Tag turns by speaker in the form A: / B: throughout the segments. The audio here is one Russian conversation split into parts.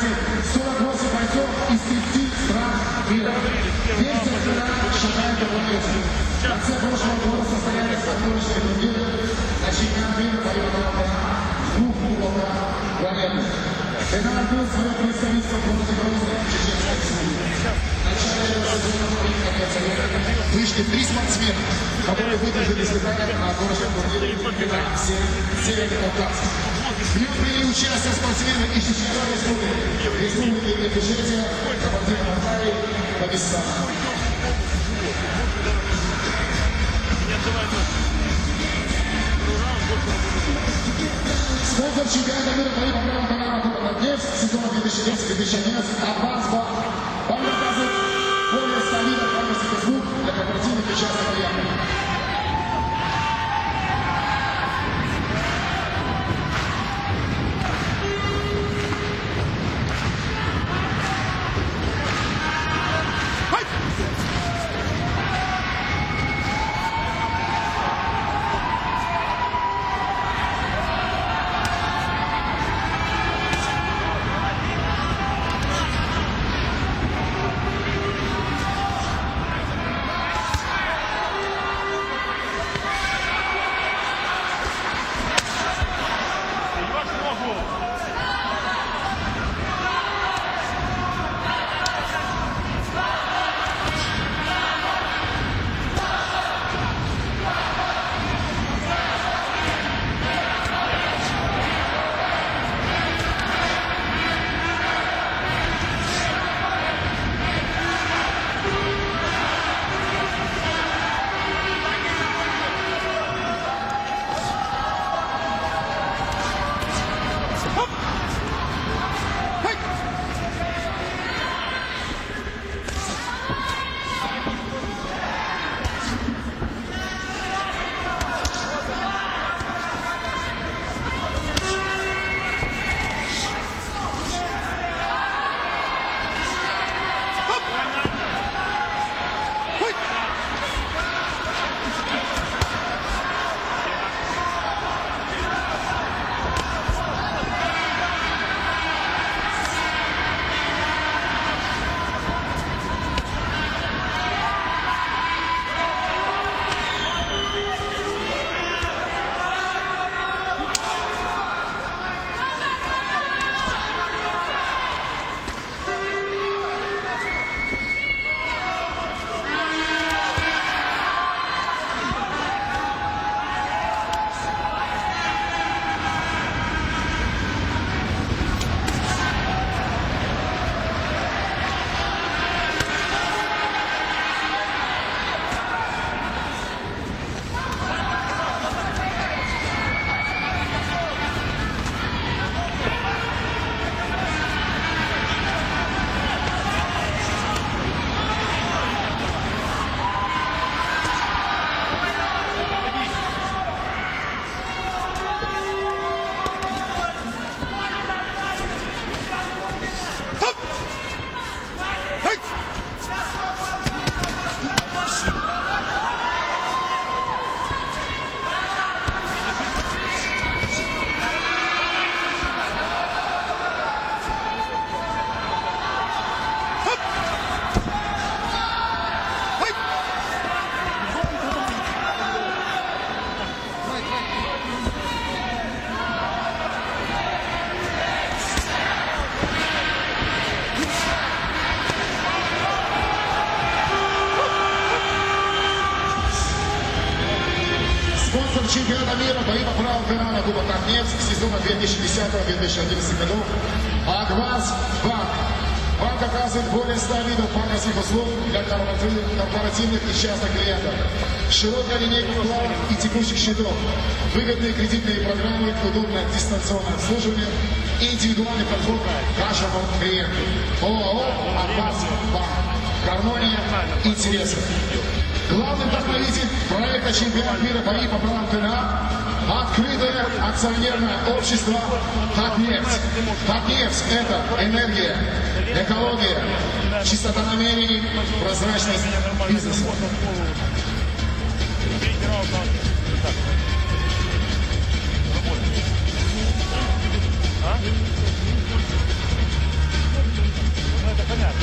A: в чемпионате 48 бойцов из 30 стран мира. Весь чемпионат шагает планете. В конце прошлого года состоялись отборочные турниры на чемпионат мира по в двух кубках планеты. Финал был свое представительство против Грозной Чеченской Республики. Вышли три спортсмена, которые выдержали испытания на отборочном турнире Северный Кавказ. В приняли участие спортсмены из Чеченской Республики, Республики Ингушетия, Кабардино-Балкарии, Пакистана. Спонсор чемпионата мира по программе программа Кубок Нефть сезона 2010-2011 Адванс Банк показывает более 100 видов памятных услуг для корпоративных и частных клиентов. 2010-2011 годов Агваз Банк. Банк оказывает более 100 видов банковских услуг для корпоративных и частных клиентов. Широкая линейка вкладов и текущих счетов, выгодные кредитные программы, удобное дистанционное обслуживание и индивидуальный подход к каждому клиенту. ОАО «Агваз Банк». Гармония интересов. Главный вдохновитель проекта «Чемпионат мира бои по правам ТНА» Открытое акционерное общество «Татнефть». «Татнефть» — это энергия, экология, чистота намерений, прозрачность бизнеса. А? Ну, это понятно.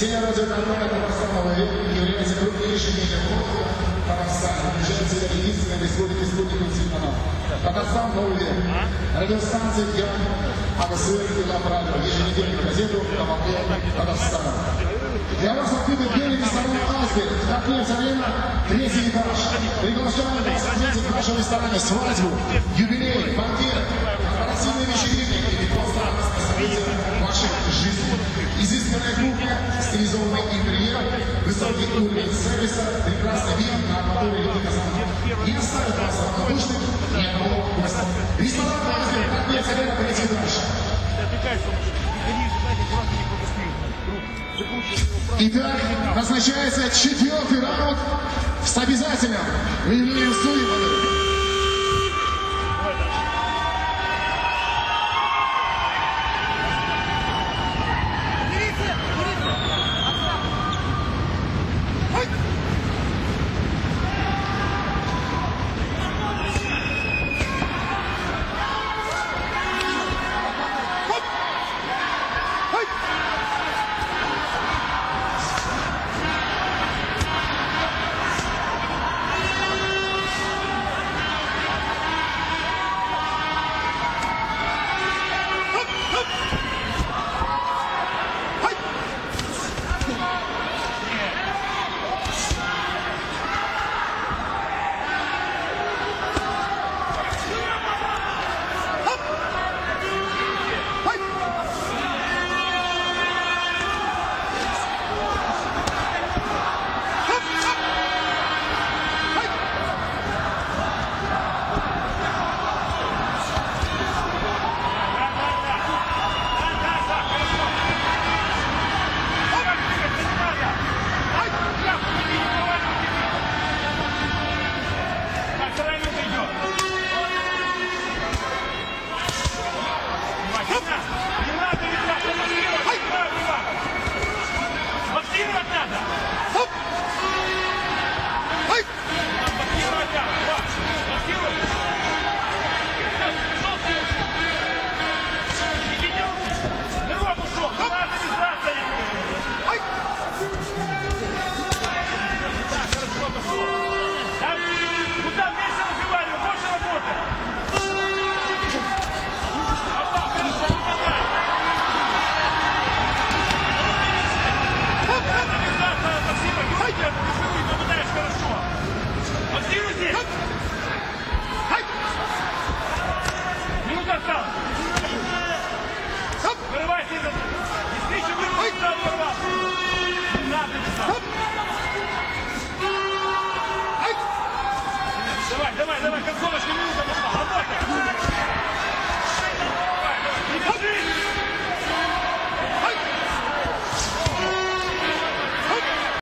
A: Тема радиоканала Татарстан Новый век является крупнейшим медиафорумом Татарстана. Включается единственный в республике спутниковый телеканал. Татарстан Новый век. Радиостанция Герань АГСР и Лабрадор. Еженедельную газету волне Татарстана. Для вас открыты двери ресторана «Айсберг». Котлец арена, третий этаж. Приглашаем вас отметить в свадьбу, юбилей, банкет, корпоративные вечеринки или просто события кухня, стилизованный интерьер, высокий уровень сервиса, прекрасный вид на акваторию реки Казан. Не оставит вас равнодушным ни одного гостя. Ресторан «Айсберг», котлец арена, третий этаж. Итак, назначается четвертый раунд с обязательным выявлением судей.